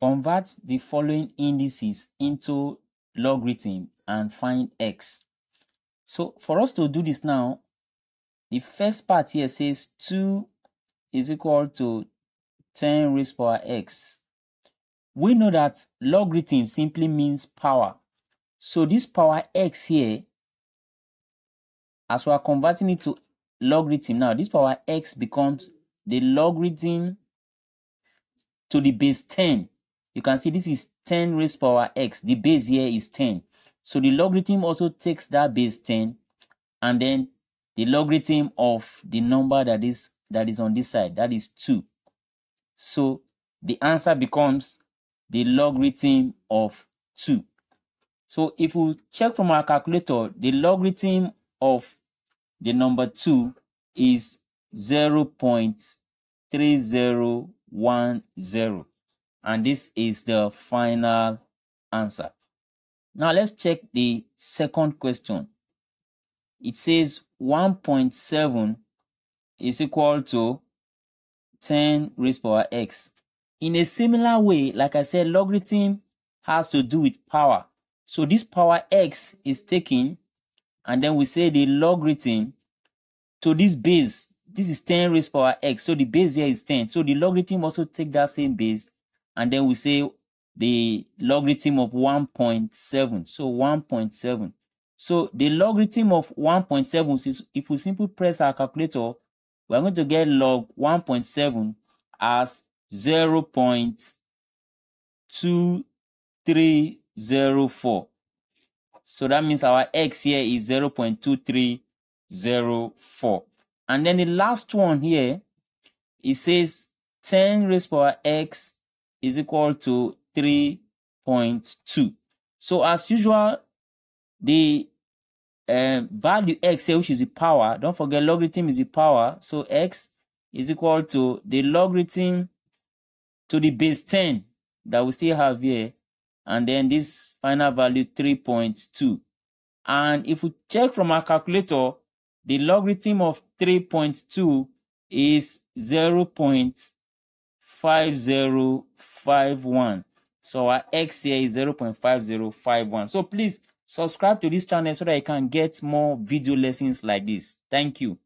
Convert the following indices into logarithm and find x. So for us to do this now, the first part here says 2 is equal to 10 raised power x. We know that logarithm simply means power. So this power x here, as we are converting it to logarithm now, this power x becomes the logarithm to the base 10. You can see this is 10 raised power x. The base here is 10. So the logarithm also takes that base 10 and then the logarithm of the number that is that is on this side, that is 2. So the answer becomes the logarithm of 2. So if we check from our calculator, the logarithm of the number 2 is 0 0.3010 and this is the final answer. Now let's check the second question. It says 1.7 is equal to 10 raised power x. In a similar way, like I said, logarithm has to do with power. So this power x is taken and then we say the logarithm to this base. This is 10 raised power x. So the base here is 10. So the logarithm also take that same base and then we say the logarithm of 1.7. So 1.7. So the logarithm of 1.7 is if we simply press our calculator, we're going to get log 1.7 as 0 0.2304. So that means our x here is 0 0.2304. And then the last one here, it says 10 raised power x is equal to 3.2. So as usual, the uh, value x here, which is the power, don't forget logarithm is the power. So x is equal to the logarithm to the base 10 that we still have here. And then this final value 3.2. And if we check from our calculator, the logarithm of 3.2 is 0. 5051. So our X here is 0.5051. So please subscribe to this channel so that you can get more video lessons like this. Thank you.